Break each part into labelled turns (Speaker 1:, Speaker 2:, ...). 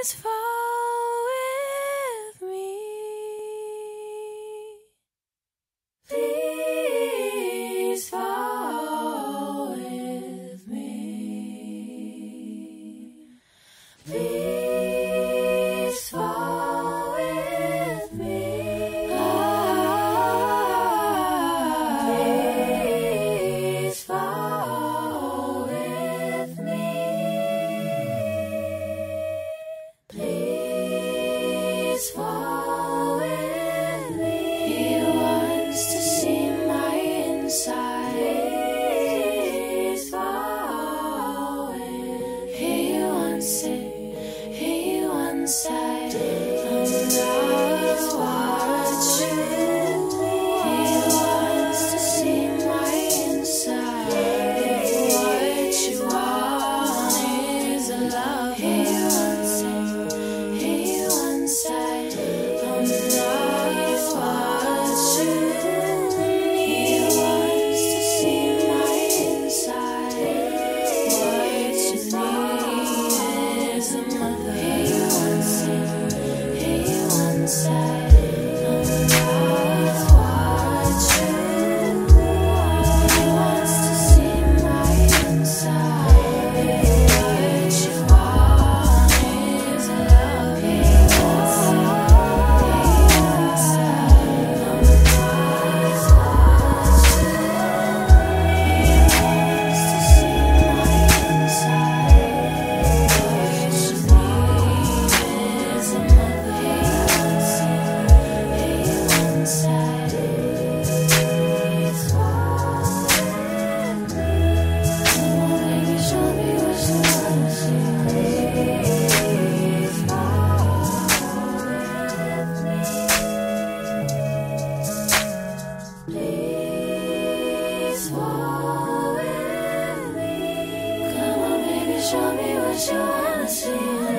Speaker 1: Please fall with me. Please fall with me. Please inside. show me what you wanna see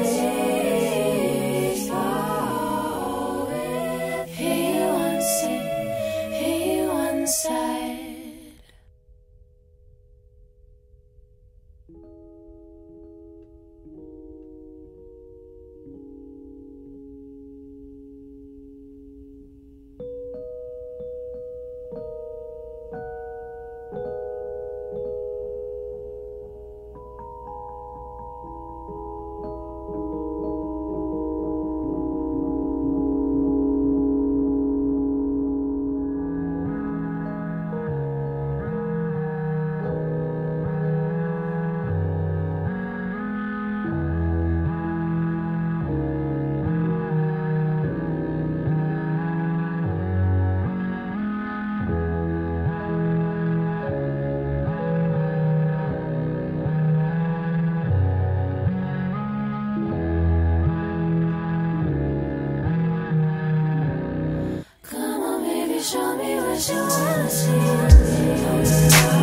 Speaker 1: show me what you wanna see. Oh, yeah.